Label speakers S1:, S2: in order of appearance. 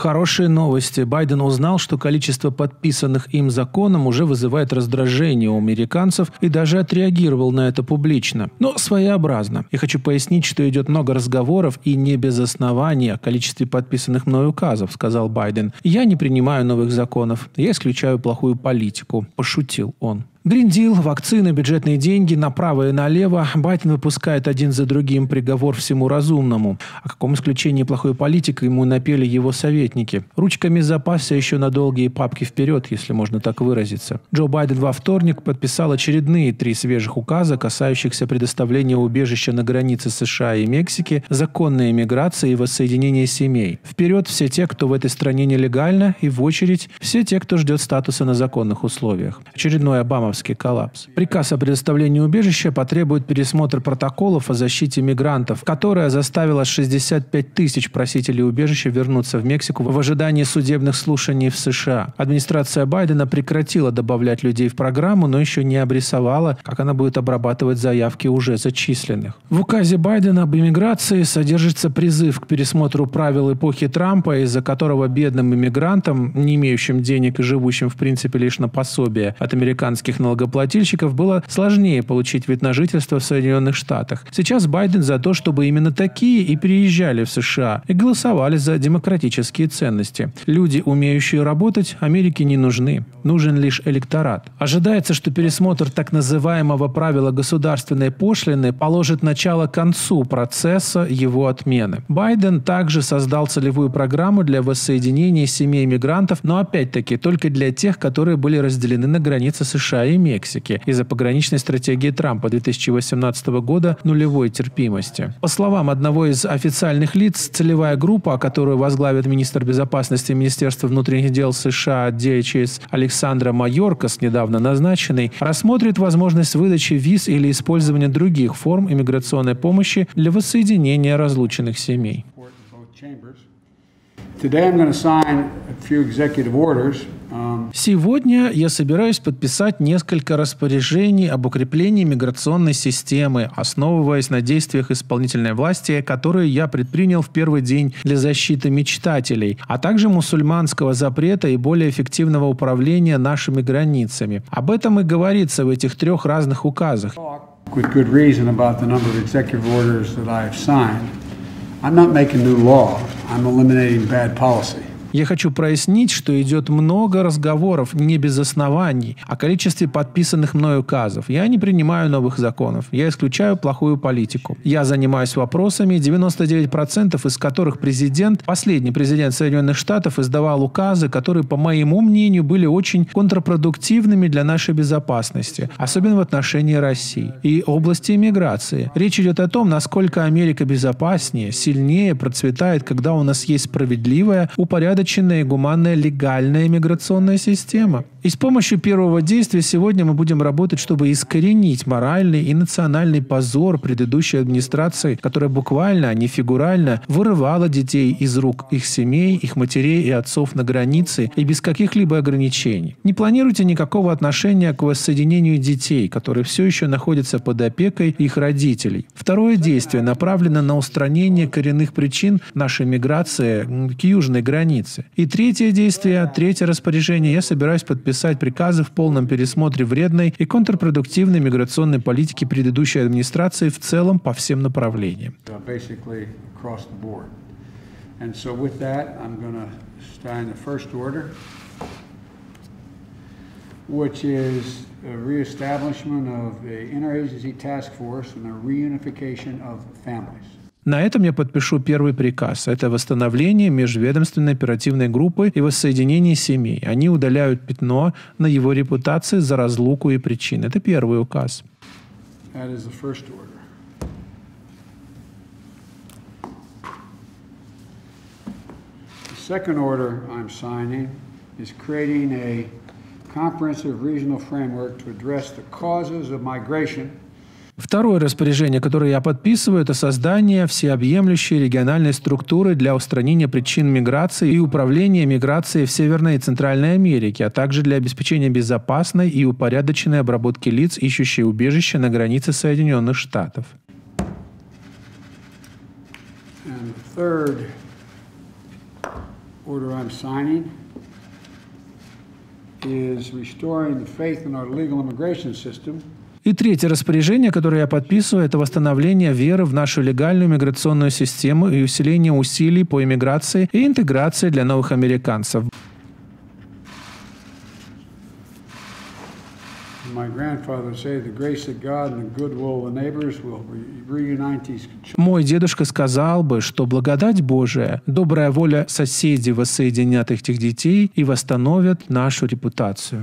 S1: Хорошие новости. Байден узнал, что количество подписанных им законов уже вызывает раздражение у американцев и даже отреагировал на это публично. Но своеобразно. Я хочу пояснить, что идет много разговоров и не без основания о количестве подписанных мной указов, сказал Байден. Я не принимаю новых законов. Я исключаю плохую политику. Пошутил он. Гриндил, вакцины, бюджетные деньги направо и налево. Байден выпускает один за другим приговор всему разумному. О каком исключении плохой политики ему напели его советники. Ручками запаса еще на долгие папки вперед, если можно так выразиться. Джо Байден во вторник подписал очередные три свежих указа, касающихся предоставления убежища на границе США и Мексики, законной иммиграции и воссоединения семей. Вперед все те, кто в этой стране нелегально, и в очередь все те, кто ждет статуса на законных условиях. Очередной Обама Исламовский коллапс. Приказ о предоставлении убежища потребует пересмотр протоколов о защите мигрантов, которая заставила 65 тысяч просителей убежища вернуться в Мексику в ожидании судебных слушаний в США. Администрация Байдена прекратила добавлять людей в программу, но еще не обрисовала, как она будет обрабатывать заявки уже зачисленных. В указе Байдена об иммиграции содержится призыв к пересмотру правил эпохи Трампа, из-за которого бедным иммигрантам, не имеющим денег и живущим в принципе лишь на пособие от американских налогоплательщиков было сложнее получить вид на жительство в Соединенных Штатах. Сейчас Байден за то, чтобы именно такие и переезжали в США и голосовали за демократические ценности. Люди, умеющие работать, Америке не нужны. Нужен лишь электорат. Ожидается, что пересмотр так называемого правила государственной пошлины положит начало концу процесса его отмены. Байден также создал целевую программу для воссоединения семей мигрантов, но опять-таки только для тех, которые были разделены на границе США и Мексики из-за пограничной стратегии Трампа 2018 года нулевой терпимости. По словам одного из официальных лиц, целевая группа, которую возглавит министр безопасности Министерства внутренних дел США DHS Александра Майоркас, недавно назначенный, рассмотрит возможность выдачи виз или использования других форм иммиграционной помощи для воссоединения разлученных семей. Today Сегодня я собираюсь подписать несколько распоряжений об укреплении миграционной системы, основываясь на действиях исполнительной власти, которые я предпринял в первый день для защиты мечтателей, а также мусульманского запрета и более эффективного управления нашими границами. Об этом и говорится в этих трех разных указах. I'm not making new law. I'm eliminating bad policy. Я хочу прояснить, что идет много разговоров не без оснований о количестве подписанных мной указов. Я не принимаю новых законов. Я исключаю плохую политику. Я занимаюсь вопросами, 99% из которых президент, последний президент Соединенных Штатов, издавал указы, которые, по моему мнению, были очень контрпродуктивными для нашей безопасности, особенно в отношении России и области иммиграции. Речь идет о том, насколько Америка безопаснее, сильнее процветает, когда у нас есть справедливая, упорядоченная упорядоченная и гуманная легальная миграционная система. И с помощью первого действия сегодня мы будем работать, чтобы искоренить моральный и национальный позор предыдущей администрации, которая буквально, а не фигурально, вырывала детей из рук их семей, их матерей и отцов на границе и без каких-либо ограничений. Не планируйте никакого отношения к воссоединению детей, которые все еще находятся под опекой их родителей. Второе действие направлено на устранение коренных причин нашей миграции к южной границе. И третье действие, третье распоряжение, я собираюсь подписать приказы в полном пересмотре вредной и контрпродуктивной миграционной политики предыдущей администрации в целом по всем направлениям. The which is a reestablishment of the interagency task force and a reunification of families. На этом я подпишу первый приказ. Это восстановление межведомственной оперативной группы и воссоединение семей. Они удаляют пятно на его репутации за разлуку и причины. Это первый указ. comprehensive regional framework to address the causes of migration – Второе распоряжение, которое я подписываю, это создание всеобъемлющей региональной структуры для устранения причин миграции и управления миграцией в Северной и Центральной Америке, а также для обеспечения безопасной и упорядоченной обработки лиц, ищущих убежище на границе Соединенных Штатов.
S2: is restoring the faith in our legal immigration system
S1: И третье распоряжение, которое я подписываю, это восстановление веры в нашу легальную миграционную систему и усиление усилий по иммиграции и интеграции для новых американцев. Мой дедушка сказал бы, что благодать Божия, добрая воля соседей воссоединят этих детей и восстановят нашу репутацию.